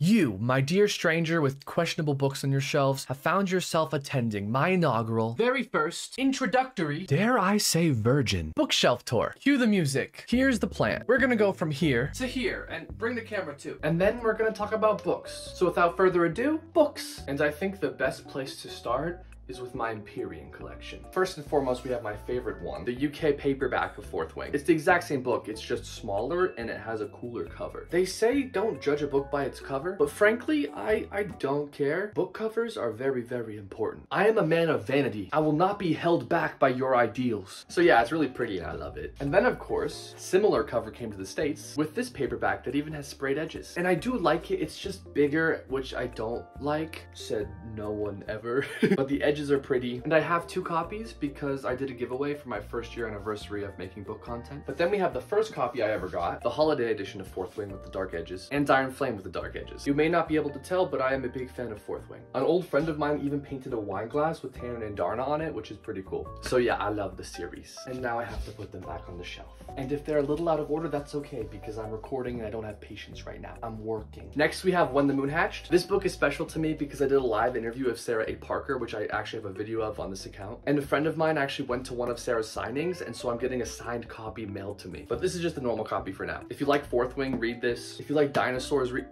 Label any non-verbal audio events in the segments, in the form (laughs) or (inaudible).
You, my dear stranger with questionable books on your shelves, have found yourself attending my inaugural, Very first, introductory. dare I say virgin, bookshelf tour. Cue the music. Here's the plan. We're gonna go from here to here and bring the camera too. And then we're gonna talk about books. So without further ado, books. And I think the best place to start is with my Empyrean collection. First and foremost, we have my favorite one, the UK paperback of Fourth Wing. It's the exact same book, it's just smaller and it has a cooler cover. They say don't judge a book by its cover, but frankly, I, I don't care. Book covers are very, very important. I am a man of vanity. I will not be held back by your ideals. So yeah, it's really pretty and I love it. And then of course, similar cover came to the States with this paperback that even has sprayed edges. And I do like it, it's just bigger, which I don't like, said no one ever. (laughs) but the edges are pretty. And I have two copies because I did a giveaway for my first year anniversary of making book content. But then we have the first copy I ever got, the holiday edition of Fourth Wing with the dark edges, and Iron Flame with the dark edges. You may not be able to tell, but I am a big fan of Fourth Wing. An old friend of mine even painted a wine glass with Tannen and Darna on it, which is pretty cool. So yeah, I love the series. And now I have to put them back on the shelf. And if they're a little out of order, that's okay because I'm recording and I don't have patience right now. I'm working. Next, we have When the Moon Hatched. This book is special to me because I did a live interview of Sarah A. Parker, which I actually have a video of on this account. And a friend of mine actually went to one of Sarah's signings, and so I'm getting a signed copy mailed to me. But this is just a normal copy for now. If you like Fourth Wing, read this. If you like dinosaurs, read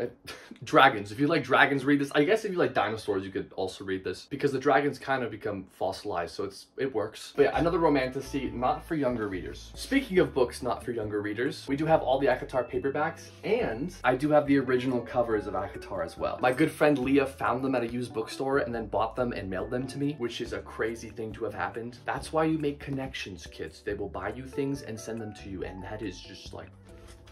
Uh, (laughs) dragons. If you like dragons, read this. I guess if you like dinosaurs, you could also read this because the dragons kind of become fossilized, so it's it works. But yeah, another romantasy, not for younger readers. Speaking of books not for younger readers, we do have all the ACOTAR paperbacks, and I do have the original covers of ACOTAR as well. My good friend Leah found them at a used bookstore and then bought them and mailed them to me, which is a crazy thing to have happened. That's why you make connections, kids. They will buy you things and send them to you, and that is just like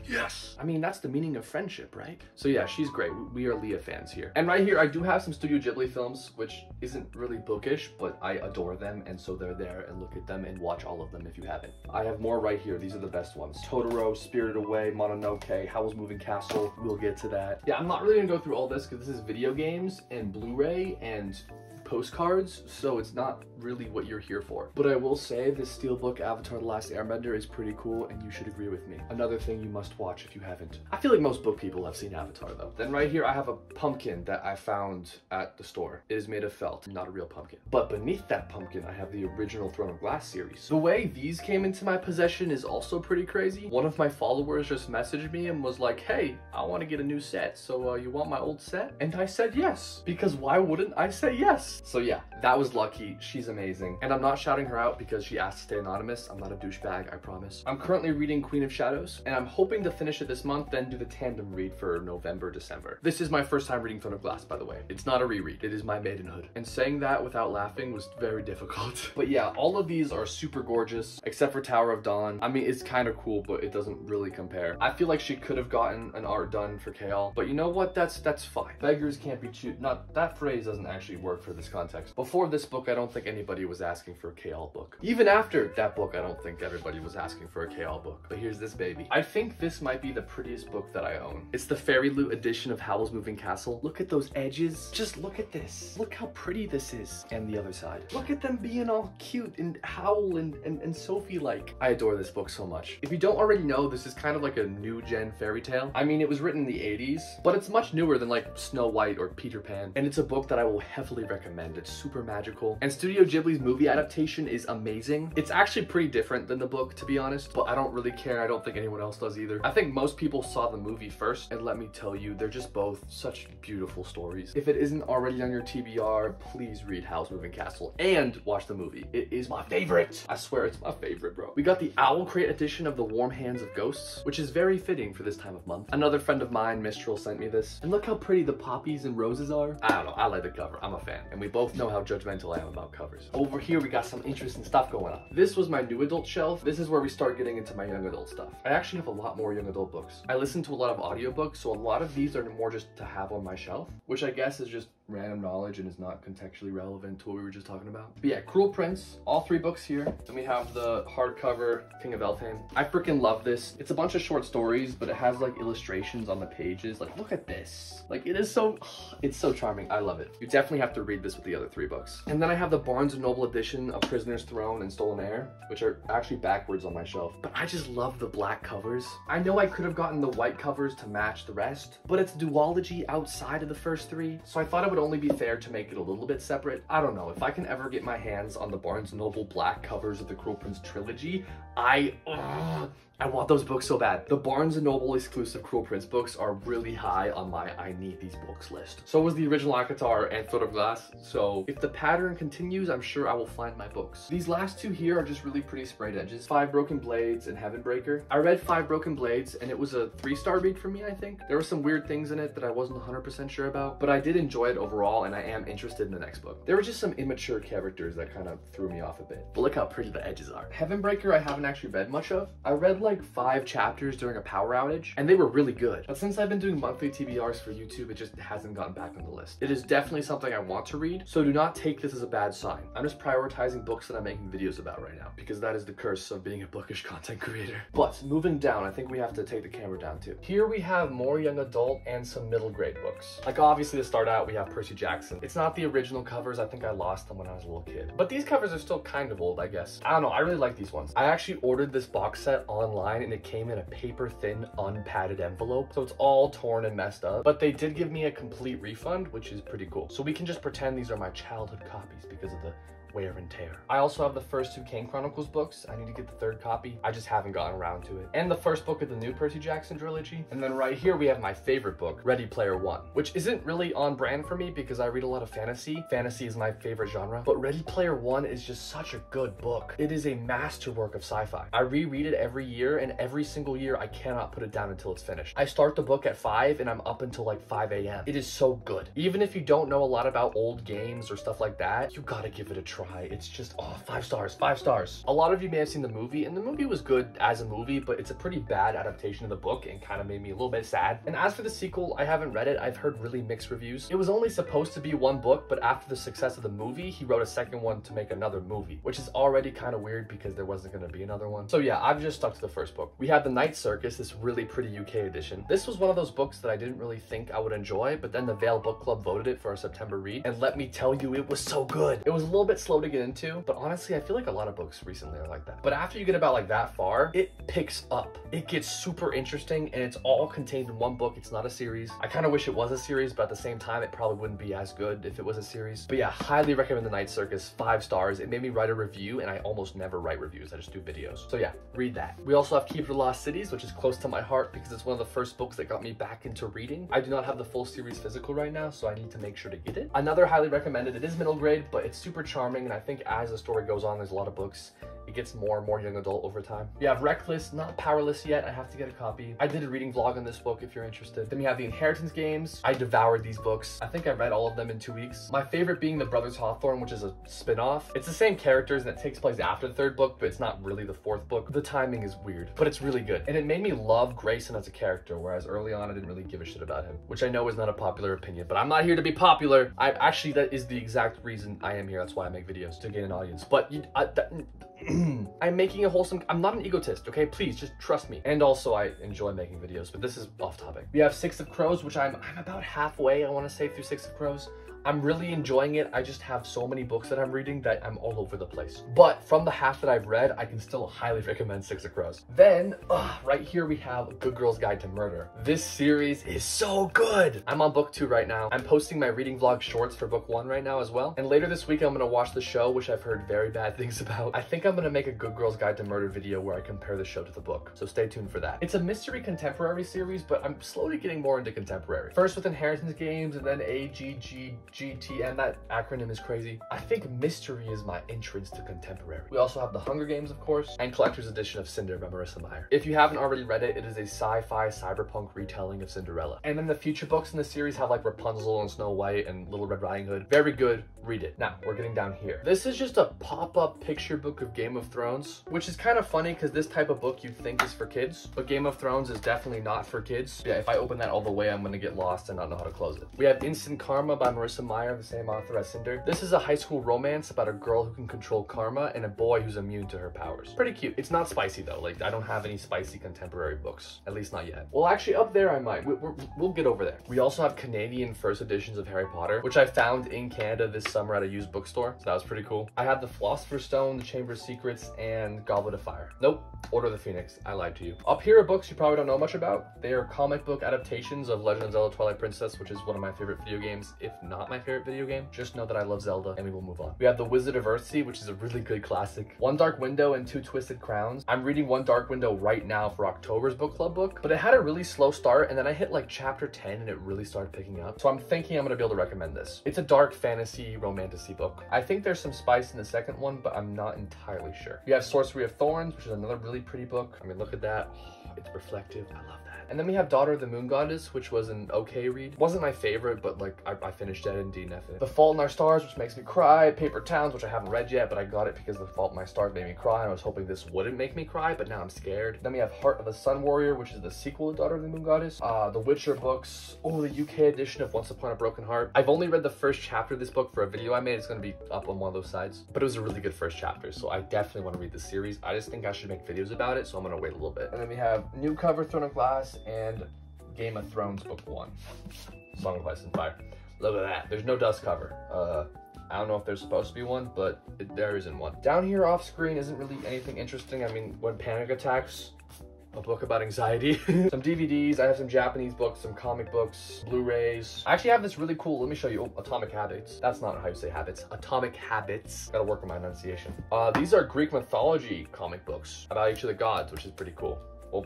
Yes. I mean, that's the meaning of friendship, right? So yeah, she's great. We are Leah fans here. And right here, I do have some Studio Ghibli films, which isn't really bookish, but I adore them. And so they're there and look at them and watch all of them if you haven't. I have more right here. These are the best ones. Totoro, Spirited Away, Mononoke, Howl's Moving Castle. We'll get to that. Yeah, I'm not really gonna go through all this because this is video games and Blu-ray and postcards, so it's not really what you're here for. But I will say this steelbook Avatar The Last Airbender is pretty cool and you should agree with me. Another thing you must watch if you haven't. I feel like most book people have seen Avatar though. Then right here I have a pumpkin that I found at the store. It is made of felt, not a real pumpkin. But beneath that pumpkin I have the original Throne of Glass series. The way these came into my possession is also pretty crazy. One of my followers just messaged me and was like, hey, I want to get a new set, so uh, you want my old set? And I said yes, because why wouldn't I say yes? So yeah, that was lucky. She's amazing. And I'm not shouting her out because she asked to stay anonymous. I'm not a douchebag, I promise. I'm currently reading Queen of Shadows, and I'm hoping to finish it this month, then do the tandem read for November, December. This is my first time reading Throne of Glass, by the way. It's not a reread. It is my maidenhood. And saying that without laughing was very difficult. (laughs) but yeah, all of these are super gorgeous, except for Tower of Dawn. I mean, it's kind of cool, but it doesn't really compare. I feel like she could have gotten an art done for Chaol, but you know what? That's that's fine. Beggars can't be choo- Not that phrase doesn't actually work for this context. Before this book, I don't think anybody was asking for a Chaol book. Even after that book, I don't think everybody was asking for a Chaol book. But here's this baby. I think this might be the prettiest book that I own. It's the FairyLoot edition of Howl's Moving Castle. Look at those edges. Just look at this. Look how pretty this is. And the other side. Look at them being all cute and Howl and, and, and Sophie-like. I adore this book so much. If you don't already know, this is kind of like a new gen fairy tale. I mean, it was written in the 80s, but it's much newer than like Snow White or Peter Pan. And it's a book that I will heavily recommend. It's super magical. And Studio Ghibli's movie adaptation is amazing. It's actually pretty different than the book, to be honest, but I don't really care. I don't think anyone else does either. I think most people saw the movie first, and let me tell you, they're just both such beautiful stories. If it isn't already on your TBR, please read Howl's Moving Castle and watch the movie. It is my favorite. I swear it's my favorite, bro. We got the OwlCrate edition of The Warm Hands of Ghosts, which is very fitting for this time of month. Another friend of mine, Mistral, sent me this. And look how pretty the poppies and roses are. I don't know, I like the cover. I'm a fan. And we both know how judgmental I am about covers. Over here, we got some interesting stuff going on. This was my new adult shelf. This is where we start getting into my young adult stuff. I actually have a lot more young adult books. I listen to a lot of audiobooks, so a lot of these are more just to have on my shelf, which I guess is just random knowledge and is not contextually relevant to what we were just talking about. But yeah, Cruel Prince, all three books here. Then we have the hardcover King of Elfhame. I freaking love this. It's a bunch of short stories, but it has like illustrations on the pages. Like, look at this. Like, it is so, (sighs) it's so charming. I love it. You definitely have to read this with the other three books. And then I have the Barnes & Noble edition of Prisoner's Throne and Stolen Air, which are actually backwards on my shelf. But I just love the black covers. I know I could have gotten the white covers to match the rest, but it's duology outside of the first three, so I thought it would only be fair to make it a little bit separate. I don't know, if I can ever get my hands on the Barnes & Noble black covers of the Cruel Prince trilogy, I, ugh, I want those books so bad. The Barnes & Noble exclusive Cruel Prince books are really high on my I need these books list. So was the original ACOTAR and Foot of Glass, so if the pattern continues, I'm sure I will find my books. These last two here are just really pretty sprayed edges. Five Broken Blades and Heavenbreaker. I read Five Broken Blades and it was a three-star read for me, I think. There were some weird things in it that I wasn't 100% sure about, but I did enjoy it overall and I am interested in the next book. There were just some immature characters that kind of threw me off a bit. But look how pretty the edges are. Heavenbreaker I haven't actually read much of. I read like five chapters during a power outage, and they were really good. But since I've been doing monthly TBRs for YouTube, it just hasn't gotten back on the list. It is definitely something I want to read, so do not take this as a bad sign. I'm just prioritizing books that I'm making videos about right now, because that is the curse of being a bookish (laughs) content creator. But moving down, I think we have to take the camera down too. Here we have more young adult and some middle grade books. Like obviously to start out, we have Percy Jackson. It's not the original covers. I think I lost them when I was a little kid. But these covers are still kind of old, I guess. I don't know. I really like these ones. I actually ordered this box set online and it came in a paper thin, unpadded envelope. So it's all torn and messed up. But they did give me a complete refund, which is pretty cool. So we can just pretend these are my childhood copies because of the wear and tear. I also have the first two Kane Chronicles books. I need to get the third copy. I just haven't gotten around to it. And the first book of the new Percy Jackson trilogy. And then right here we have my favorite book, Ready Player One, which isn't really on brand for me because I read a lot of fantasy. Fantasy is my favorite genre, but Ready Player One is just such a good book. It is a masterwork of sci-fi. I reread it every year and every single year I cannot put it down until it's finished. I start the book at 5 and I'm up until like 5 a.m. It is so good. Even if you don't know a lot about old games or stuff like that, you gotta give it a try. It's just, oh, five stars, five stars. A lot of you may have seen the movie, and the movie was good as a movie, but it's a pretty bad adaptation of the book and kind of made me a little bit sad. And as for the sequel, I haven't read it. I've heard really mixed reviews. It was only supposed to be one book, but after the success of the movie, he wrote a second one to make another movie, which is already kind of weird because there wasn't going to be another one. So yeah, I've just stuck to the first book. We had The Night Circus, this really pretty UK edition. This was one of those books that I didn't really think I would enjoy, but then the Vale Book Club voted it for a September read, and let me tell you, it was so good. It was a little bit slow to get into, but honestly, I feel like a lot of books recently are like that. But after you get about like that far, it picks up. It gets super interesting, and it's all contained in one book. It's not a series. I kind of wish it was a series, but at the same time, it probably wouldn't be as good if it was a series. But yeah, highly recommend The Night Circus, five stars. It made me write a review, and I almost never write reviews. I just do videos. So yeah, read that. We also have of the Lost Cities, which is close to my heart because it's one of the first books that got me back into reading. I do not have the full series physical right now, so I need to make sure to get it. Another highly recommended. It is middle grade, but it's super charming, and I think as the story goes on, there's a lot of books. It gets more and more young adult over time. We have Reckless, not Powerless yet. I have to get a copy. I did a reading vlog on this book if you're interested. Then we have the Inheritance games. I devoured these books. I think I read all of them in two weeks. My favorite being the Brothers Hawthorne, which is a spin-off. It's the same characters and it takes place after the third book, but it's not really the fourth book. The timing is weird, but it's really good. And it made me love Grayson as a character, whereas early on I didn't really give a shit about him, which I know is not a popular opinion, but I'm not here to be popular. I actually, that is the exact reason I am here. That's why I make videos, to gain an audience. But you, I, that, (clears throat) I'm making a wholesome, I'm not an egotist, okay? Please, just trust me. And also, I enjoy making videos, but this is off topic. We have Six of Crows, which I'm, I'm about halfway, I wanna say, through Six of Crows. I'm really enjoying it. I just have so many books that I'm reading that I'm all over the place. But from the half that I've read, I can still highly recommend Six of Crows. Then, ugh, right here we have Good Girl's Guide to Murder. This series is so good. I'm on book two right now. I'm posting my reading vlog shorts for book one right now as well. And later this week, I'm gonna watch the show, which I've heard very bad (laughs) things about. I think I'm gonna make a Good Girl's Guide to Murder video where I compare the show to the book. So stay tuned for that. It's a mystery contemporary series, but I'm slowly getting more into contemporary. First with Inheritance Games and then AGGGTM. That acronym is crazy. I think mystery is my entrance to contemporary. We also have The Hunger Games, of course, and Collector's Edition of Cinder by Marissa Meyer. If you haven't already read it, it is a sci-fi cyberpunk retelling of Cinderella. And then the future books in the series have like Rapunzel and Snow White and Little Red Riding Hood. Very good, read it. Now, we're getting down here. This is just a pop-up picture book of Game of Thrones, which is kind of funny because this type of book you think is for kids, but Game of Thrones is definitely not for kids. Yeah, if I open that all the way, I'm gonna get lost and not know how to close it. We have Instant Karma by Marissa Meyer, the same author as Cinder. This is a high school romance about a girl who can control karma and a boy who's immune to her powers. Pretty cute. It's not spicy though. Like I don't have any spicy contemporary books, at least not yet. Well, actually up there I might. We, we'll get over there. We also have Canadian first editions of Harry Potter, which I found in Canada this summer at a used bookstore. So that was pretty cool. I have the Philosopher's Stone, the Chamber of Secrets, and Goblet of Fire. Nope, Order of the Phoenix. I lied to you. Up here are books you probably don't know much about. They are comic book adaptations of Legend of Zelda Twilight Princess, which is one of my favorite video games, if not my favorite video game. Just know that I love Zelda, and we will move on. We have The Wizard of Earthsea, which is a really good classic. One Dark Window and Two Twisted Crowns. I'm reading One Dark Window right now for October's book club book, but it had a really slow start, and then I hit like chapter 10 and it really started picking up. So I'm thinking I'm gonna be able to recommend this. It's a dark fantasy romantasy book. I think there's some spice in the second one, but I'm not entirely sure. We have Sorcery of Thorns, which is another really pretty book. I mean, look at that. Oh, it's reflective. I love that. And then we have Daughter of the Moon Goddess, which was an okay read. Wasn't my favorite, but like I, I finished that in DNF. The Fault in Our Stars, which makes me cry. Paper Towns, which I haven't read yet, but I got it because The Fault in My Stars made me cry. And I was hoping this wouldn't make me cry, but now I'm scared. Then we have Heart of a Sun Warrior, which is the sequel to Daughter of the Moon Goddess. Uh, the Witcher books. Oh, the UK edition of Once Upon a Broken Heart. I've only read the first chapter of this book for a video I made. It's going to be up on one of those sides, but it was a really good first chapter, so I definitely want to read the series. I just think I should make videos about it, so I'm going to wait a little bit. And then we have New Cover, Throne of Glass, and Game of Thrones Book 1. Song of Ice and Fire. Look at that. There's no dust cover. Uh, I don't know if there's supposed to be one, but it, there isn't one. Down here off screen isn't really anything interesting. I mean, when panic attacks, a book about anxiety, (laughs) some DVDs, I have some Japanese books, some comic books, Blu-rays. I actually have this really cool, let me show you, oh, Atomic Habits. That's not how you say habits, Atomic Habits. Gotta work on my enunciation. Uh, these are Greek mythology comic books about each of the gods, which is pretty cool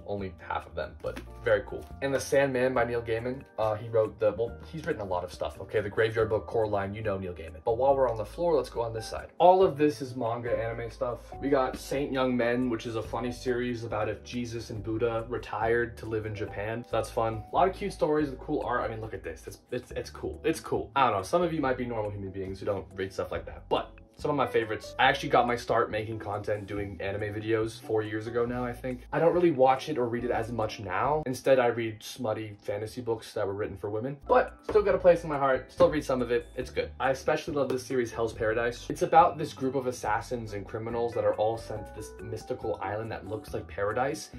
only half of them, but very cool. And The Sandman by Neil Gaiman, uh, he wrote the, well, he's written a lot of stuff, okay? The Graveyard Book, Coraline, you know Neil Gaiman. But while we're on the floor, let's go on this side. All of this is manga anime stuff. We got Saint Young Men, which is a funny series about if Jesus and Buddha retired to live in Japan. So that's fun. A lot of cute stories and cool art. I mean, look at this. It's, it's, it's cool. It's cool. I don't know. Some of you might be normal human beings who don't read stuff like that, but some of my favorites. I actually got my start making content doing anime videos four years ago now, I think. I don't really watch it or read it as much now. Instead, I read smutty fantasy books that were written for women, but still got a place in my heart. Still read some of it. It's good. I especially love this series, Hell's Paradise. It's about this group of assassins and criminals that are all sent to this mystical island that looks like paradise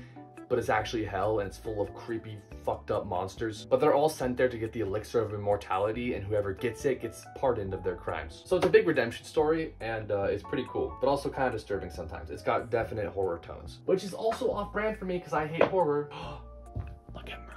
but it's actually hell and it's full of creepy, fucked up monsters. But they're all sent there to get the elixir of immortality and whoever gets it gets pardoned of their crimes. So it's a big redemption story and uh, it's pretty cool, but also kind of disturbing sometimes. It's got definite horror tones, which is also off brand for me because I hate horror. (gasps) Look at Merlin.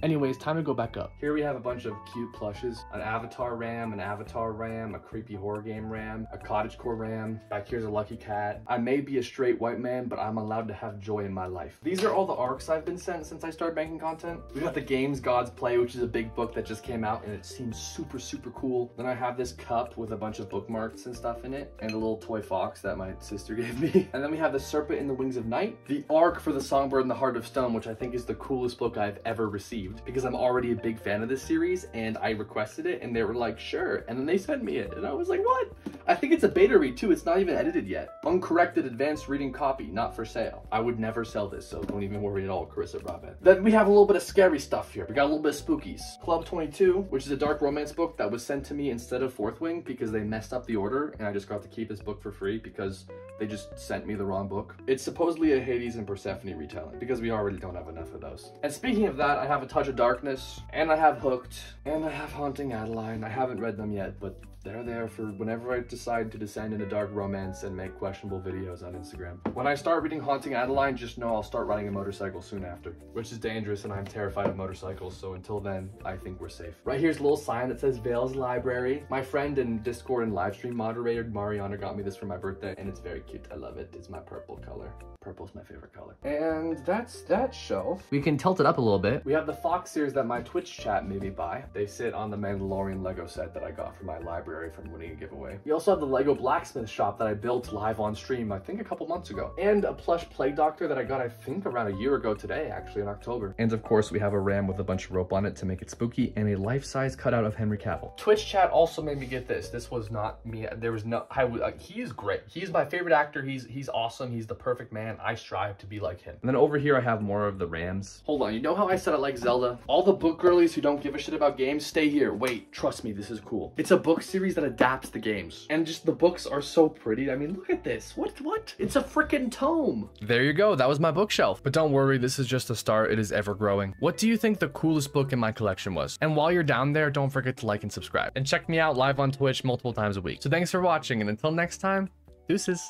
Anyways, time to go back up. Here we have a bunch of cute plushes. An Avatar Ram, an Avatar Ram, a creepy horror game Ram, a cottagecore Ram. Back here's a Lucky Cat. I may be a straight white man, but I'm allowed to have joy in my life. These are all the ARCs I've been sent since I started making content. We got the Games Gods Play, which is a big book that just came out and it seems super, super cool. Then I have this cup with a bunch of bookmarks and stuff in it and a little toy fox that my sister (laughs) gave me. And then we have the Serpent in the Wings of Night, the ARC for the Songbird in the Heart of Stone, which I think is the coolest book I've ever received received because I'm already a big fan of this series and I requested it and they were like, sure. And then they sent me it and I was like, what? I think it's a beta read too. It's not even edited yet. Uncorrected advanced reading copy, not for sale. I would never sell this, so don't even worry at all, Carissa Broadbent. Then we have a little bit of scary stuff here. We got a little bit of spookies. Club 22, which is a dark romance book that was sent to me instead of Fourth Wing because they messed up the order and I just got to keep this book for free because they just sent me the wrong book. It's supposedly a Hades and Persephone retelling because we already don't have enough of those. And speaking of that, I have a touch of Darkness, and I have Hooked, and I have Haunting Adeline. I haven't read them yet, but they're there for whenever I decide to descend into dark romance and make questionable videos on Instagram. When I start reading Haunting Adeline, just know I'll start riding a motorcycle soon after, which is dangerous and I'm terrified of motorcycles, so until then, I think we're safe. Right here's a little sign that says Vale's Library. My friend and Discord and livestream moderator, Mariana, got me this for my birthday, and it's very cute. I love it. It's my purple color. Purple's my favorite color. And that's that shelf. We can tilt it up a little bit. We have the Fox series that my Twitch chat made me buy. They sit on the Mandalorian Lego set that I got for my library from winning a giveaway. We also have the Lego blacksmith shop that I built live on stream, I think a couple months ago. And a plush plague doctor that I got, I think around a year ago today, actually in October. And of course, we have a ram with a bunch of rope on it to make it spooky and a life-size cutout of Henry Cavill. Twitch chat also made me get this. This was not me. There was no, I, uh, he is great. He's my favorite actor. He's, he's awesome. He's the perfect man. I strive to be like him. And then over here, I have more of the Rams. Hold on, you know how I said I like Zelda? All the book girlies who don't give a shit about games, stay here. Wait, trust me, this is cool. It's a book series that adapts the games. And just the books are so pretty. I mean, look at this. What, what? It's a freaking tome. There you go. That was my bookshelf. But don't worry, this is just a start. It is ever growing. What do you think the coolest book in my collection was? And while you're down there, don't forget to like and subscribe. And check me out live on Twitch multiple times a week. So thanks for watching, and until next time, deuces.